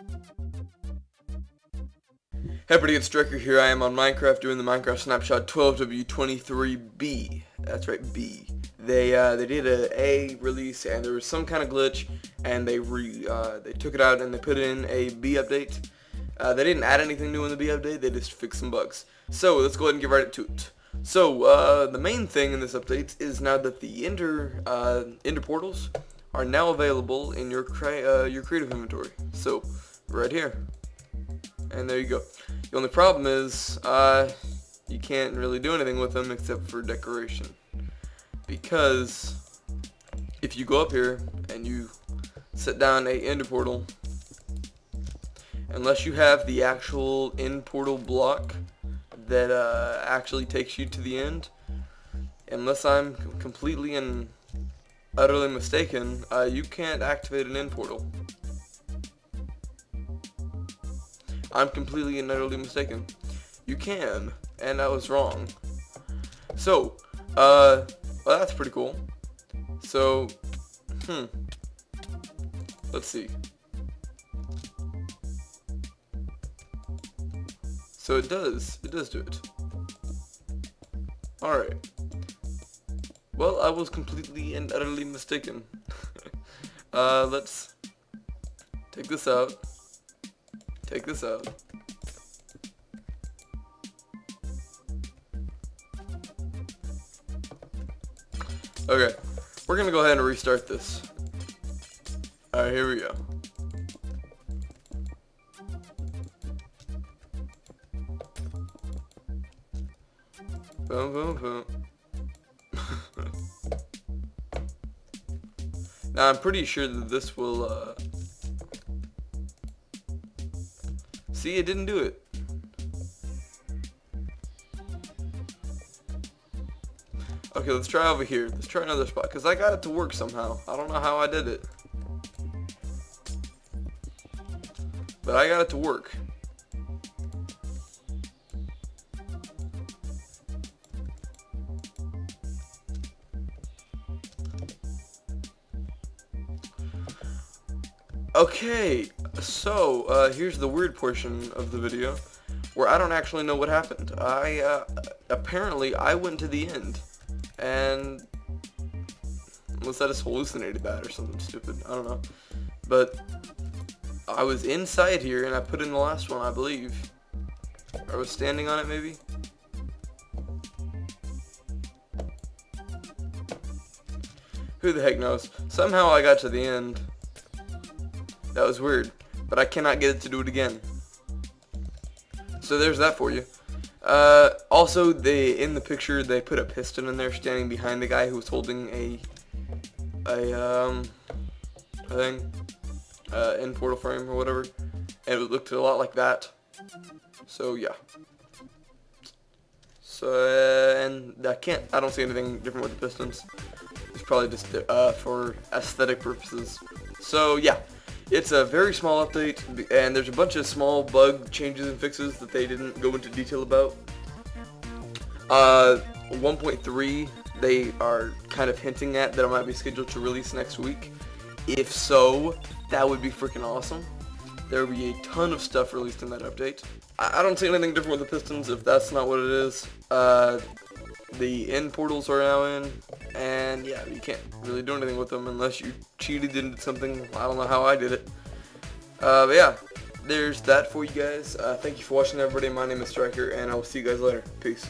Hey everybody, it's Striker here. I am on Minecraft doing the Minecraft Snapshot 12W23B. That's right, B. They uh, they did a A release and there was some kind of glitch and they re uh, they took it out and they put in a B update. Uh, they didn't add anything new in the B update. They just fixed some bugs. So let's go ahead and get right to it. So uh, the main thing in this update is now that the Ender uh, Ender portals are now available in your cra uh, your creative inventory. So right here, and there you go. The only problem is, uh, you can't really do anything with them except for decoration. Because if you go up here and you set down a ender portal, unless you have the actual end portal block that uh, actually takes you to the end, unless I'm completely and utterly mistaken, uh, you can't activate an end portal. I'm completely and utterly mistaken. You can, and I was wrong. So, uh, well, that's pretty cool. So, hmm. Let's see. So it does. It does do it. Alright. Well, I was completely and utterly mistaken. uh, let's take this out. Take this out. Okay, we're gonna go ahead and restart this. Alright, here we go. Boom, boom, boom. Now I'm pretty sure that this will, uh, See, it didn't do it. Okay, let's try over here. Let's try another spot. Because I got it to work somehow. I don't know how I did it. But I got it to work. Okay, so uh, here's the weird portion of the video where I don't actually know what happened. I uh, apparently I went to the end and unless I just hallucinated that or something stupid, I don't know. But I was inside here and I put in the last one, I believe. I was standing on it maybe. Who the heck knows? Somehow I got to the end. That was weird. But I cannot get it to do it again. So there's that for you. Uh, also, they in the picture they put a piston in there standing behind the guy who was holding a a um a thing, uh, in portal frame or whatever, and it looked a lot like that. So yeah. So uh, and I can't I don't see anything different with the pistons. It's probably just uh, for aesthetic purposes. So yeah. It's a very small update, and there's a bunch of small bug changes and fixes that they didn't go into detail about. Uh, 1.3, they are kind of hinting at that it might be scheduled to release next week. If so, that would be freaking awesome. There will be a ton of stuff released in that update. I, don't see anything different with the Pistons if that's not what it is. Uh, the end portals are now in, and yeah, you can't really do anything with them unless you cheated into something. I don't know how I did it. Uh, but yeah, there's that for you guys. Uh, thank you for watching, everybody. My name is Striker, and I will see you guys later. Peace.